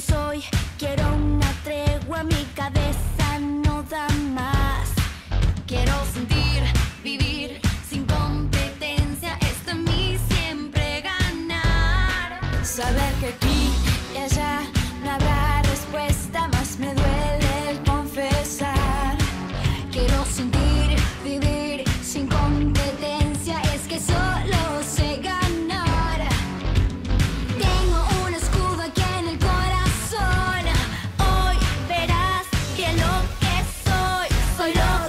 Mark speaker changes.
Speaker 1: soy. Quiero una tregua, mi cabeza no da más. Quiero sentir, vivir sin competencia. Esto en mí siempre ganar. Saber Lord.